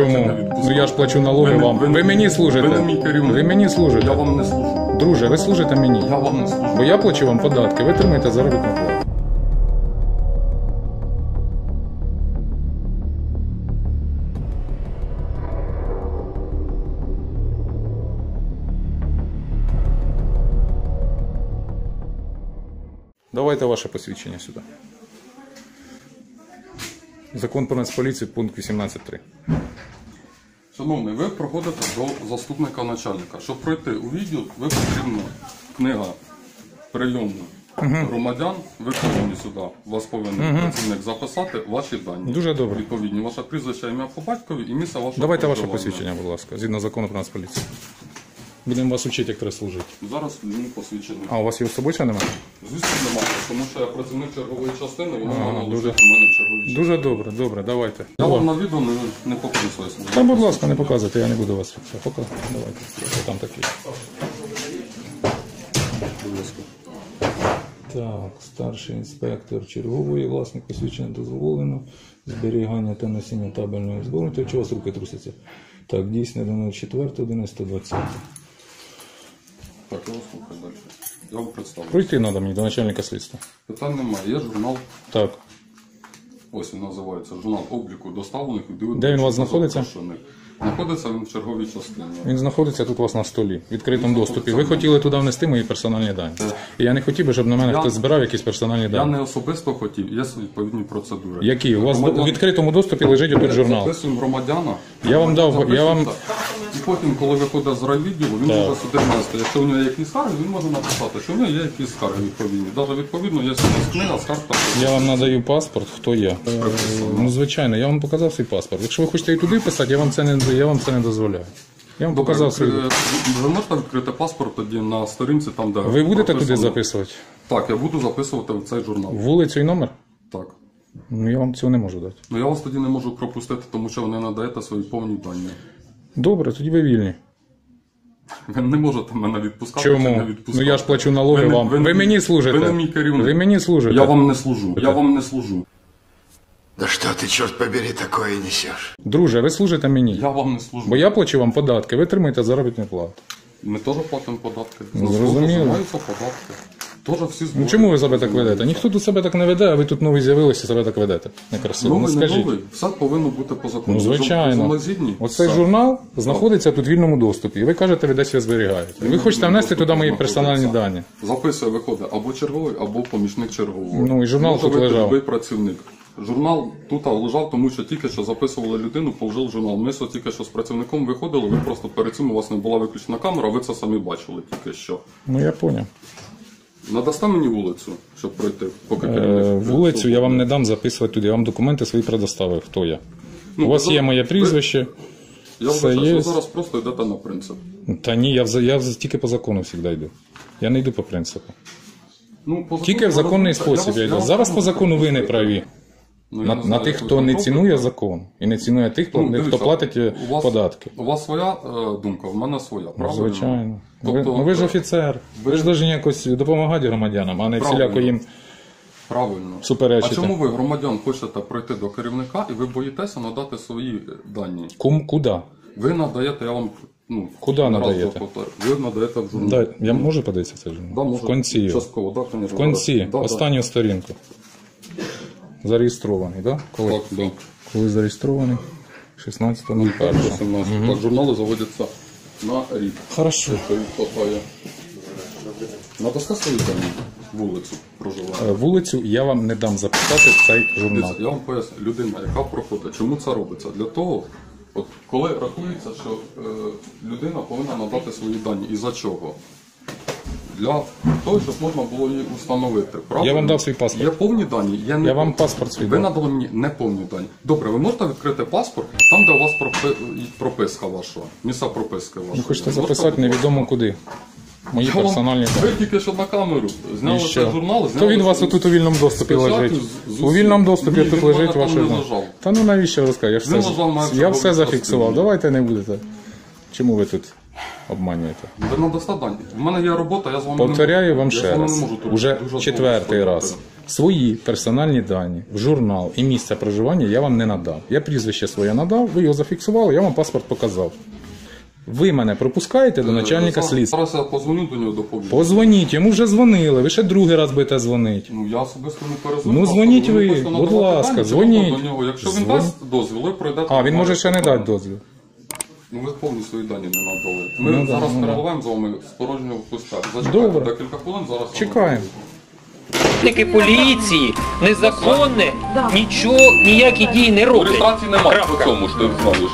Чому? Ну я ж плачу налоги Ви вам. ви Ви мені служите. ви не мій керівник. Ви мені Я служите. вам не служу. Друже, ви служите мені. Я вам не служу. Бо я плачу вам податки, ви тримаєте заробітну плату. Давайте ваше посвідчення сюди. Закон про Нацполіцію, пункт 18.3. Шановний, ви проходите до заступника начальника. Щоб пройти у відділ, ви потрібна книга прийомна громадян. Ви повинні сюди. Вас повинен працівник записати ваші дані. Дуже добре. Відповідні ваше прізвище, ім'я по батькові і місце вашого Давайте ваше проживання. посвідчення, будь ласка, згідно закону про Нацполіцію. Будемо вас вчити, як треба служити. Зараз йому посвідчення. А у вас його з собою ще немає? Звісно, немає, тому що я працівник чергової частини, воно Ага, має дуже. лежить у мене в черговій частині. Дуже добре, добре, давайте. Я вам на відео не, не пописуюсь. Та, будь ласка, не показуйте, я не буду вас фіксувати. Пока. Давайте. Що там таке? Будь ласка. Так, старший інспектор чергової, власник посвідчення дозволено. Зберігання та носіння табельної збору. То чого вас руки трусяться? Так, дійсно, до 04, 11, 20. Так, я вас слухаю далі. Я вам представлю. Пройти треба мені до начальника слідства. Питань немає. Є журнал, Так. ось він називається, журнал обліку доставлених і Де він у вас знаходиться? Знаходиться він в черговій частині. Він знаходиться тут у вас на столі, в відкритому доступі. Ви хотіли туди внести мої персональні дані. І я не хотів би, щоб на мене Я- хтось збирав якісь персональні Я дані. не особисто хотів, є відповідні процедури. Які? У вас Громадян- в відкритому доступі лежить отут журнал. Записуємо громадяна. Я вам дав- я вам- І потім, коли виходить з райвідділу, він може сюди внести. Якщо у нього є якісь скарги, він може написати, що у нього є якісь скарги відповідні. Навіть відповідно є у книга скарг та Я вам надаю паспорт, хто я. Е, Ну, звичайно, я вам показав свій паспорт. Якщо ви хочете і туди писати, я вам це не, я вам це не дозволяю. Я вам показав свій. Е, Ви можете відкрити паспорт тоді на сторінці, там де Ви будете туди прописано? записувати? Так, я буду записувати в цей журнал. Вулицю і номер? Так. Ну я вам цього не можу дати. Ну я вас тоді не можу пропустити, тому що ви не надаєте свої повні дані. Добре, тоді ви вільні. Ви не можете мене відпускати. чи не відпускати. Ну я ж плачу налоги Ви не- вам. ви Ви, мені служите. ви не мій керівник. Ви мені служите. Я вам не служу. Я вам не служу. Да что ты, черт побери, такое несешь? Друже, ви служите мені. Я вам не служу. Бо я плачу вам податки, ви тримаєте заробітну плату. Ми теж платимо податки. Ну, зрозуміло. знімаються податки. Теж всі. Ну чому ви себе так ведете? Ніхто тут себе так не веде, а ви тут новий з'явилися, себе так ведете. Некрасиво. Новий, Ну не скажіть. новий. Все повинно бути по закону. Ну, звичайно. Згідні? Оцей Все. журнал знаходиться тут в вільному доступі. І ви кажете, ви десь його зберігаєте. Ви хочете внести туди мої персональні дані. Записує, виходить або черговий, або помічник чергового. Ну, і журнал Може тут лежав. любий працівник. Журнал тут лежав, тому що тільки що записували людину, положив журнал. Ми що тільки що з працівником виходили, ви просто перед цим у вас не була виключена камера, ви це самі бачили тільки що. Ну я поняв. Надасте мені вулицю, щоб пройти, поки Е, керівник. вулицю я вам не дам записувати туди. Я вам документи свої предоставив. Хто я? Ну, У вас є моє прізвище. Я все вважаю, що є. зараз просто йдете на принцип. Та ні, я, вза- я вза- тільки по закону завжди йду. Я не йду по принципу. Ну, по Тільки в законний я спосіб я я йду. вас Зараз по закону ви не праві. Ну, На, на тих, хто не цінує закон і не цінує тих, Ну, дивіться, хто платить е, у вас- податки. У вас своя е, думка, в мене своя, правильно? Звичайно. Ви, Тобто, ну, ви ж офіцер. Ви, ж повинні якось допомагати громадянам, а не всіляко їм. Правильно. Суперечите. А чому ви громадян хочете пройти до керівника і ви боїтеся надати свої дані? Кум, куди? Ви надаєте, я вам ну, Куди надаєте? Ви надаєте в журнал. Да, я можу подивитися цей журнал? Да, в кінці. Частково, да. В кінці, Да, да. останню сторінку. Зареєстрований? Да? Коли, Так, да. коли зареєстрований? 16.01. 18. Так, журнали заводяться на рік. Хорошо. Це відхватає. Надасте свої дані вулицю проживання. Е, Вулицю я вам не дам записати в цей журнал. Дивіться, я вам поясню, людина, яка проходить, чому це робиться? Для того, от коли рахується, що е, людина повинна надати свої дані. І за чого? Для того, щоб можна було її установити. Правильно? Я вам дав свій паспорт. Є повні дані, є не Я вам паспорт свій Ви дав. надали мені неповні дані. Добре, ви можете відкрити паспорт, там, де у вас пропи... прописка ваша, місця прописки вашої. Ви хочете Можете записати будь невідомо куди. Мої Я вам- персональні Ви тільки що на камеру зняли І цей що? журнал, То він у вас отут у вільному доступі лежить. з- з У вільному доступі Ні, тут він мене лежить там ваше. не лежав. Та ну навіщо ви? Я ж Він все, лежав я все зафіксував. Давайте не будете. Чому ви тут обманюєте? Ви надасте дані. В мене є робота, я з вами Повторяю вам ще раз. Уже четвертий раз. Свої персональні дані в журнал і місце проживання я вам не надав. Я прізвище своє надав, ви його зафіксували, я вам паспорт показав. Ви мене пропускаєте до начальника Зараз- слідства. Зараз я позвоню до нього доповім. Позвоніть, йому вже дзвонили, ви ще другий раз будете дзвонити. Ну я особисто не перезвоню. Ну, дзвоніть ви, будь ласка, дзвоніть. Якщо він дасть дозвіл, ви пройдете. А, він може ще не дати дозвіл. Ну ви повні свої дані не надали. Ми Ну, да, зараз ну, да. переливаємо з вами з порожнього пуста. Зачекайте Добре. декілька хвилин, зараз. вам Чекаємо. Працівники поліції незаконне, нічого, ніякі дії не роблять. Реєстрації немає Крапка. по цьому ж ти знаєш.